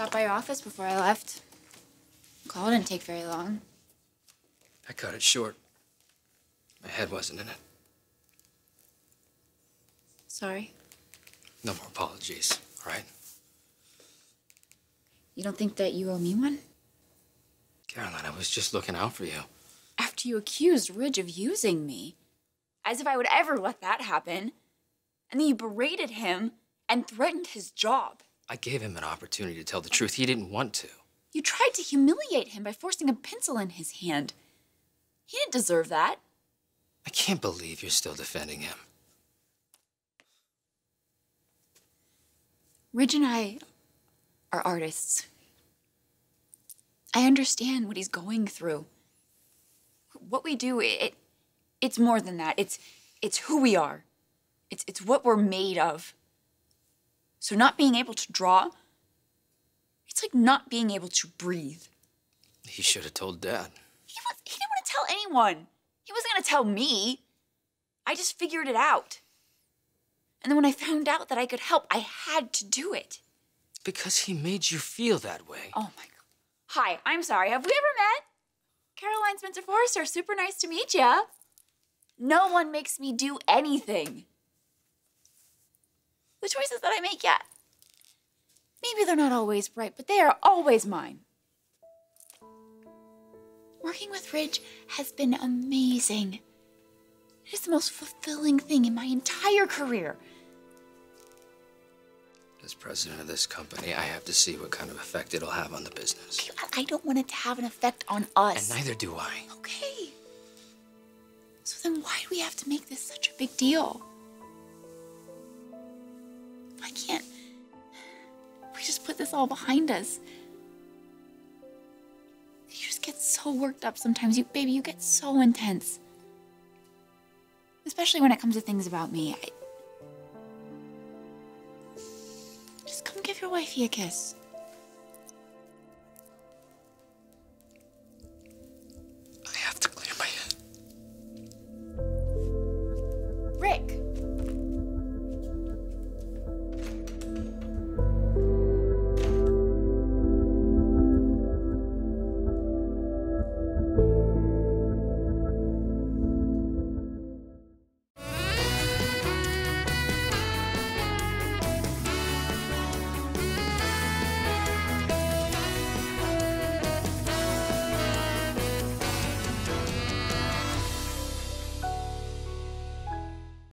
Stopped by your office before I left. The Call didn't take very long. I cut it short. My head wasn't in it. Sorry. No more apologies, all right? You don't think that you owe me one? Caroline, I was just looking out for you. After you accused Ridge of using me. As if I would ever let that happen. And then you berated him and threatened his job. I gave him an opportunity to tell the truth. He didn't want to. You tried to humiliate him by forcing a pencil in his hand. He didn't deserve that. I can't believe you're still defending him. Ridge and I are artists. I understand what he's going through. What we do, it, it's more than that. It's, it's who we are. It's, it's what we're made of. So not being able to draw, it's like not being able to breathe. He should have told Dad. He, was, he didn't want to tell anyone. He wasn't going to tell me. I just figured it out. And then when I found out that I could help, I had to do it. Because he made you feel that way. Oh my God. Hi, I'm sorry. Have we ever met? Caroline Spencer Forrester, super nice to meet you. No one makes me do anything. The choices that I make, yeah. Maybe they're not always right, but they are always mine. Working with Ridge has been amazing. It is the most fulfilling thing in my entire career. As president of this company, I have to see what kind of effect it'll have on the business. I don't want it to have an effect on us. And neither do I. Okay. So then why do we have to make this such a big deal? Can't we just put this all behind us? You just get so worked up sometimes. You, baby, you get so intense. Especially when it comes to things about me. I... Just come give your wifey a kiss.